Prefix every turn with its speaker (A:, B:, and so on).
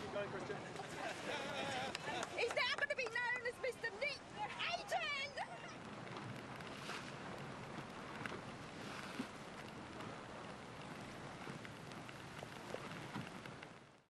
A: keep going, Christian.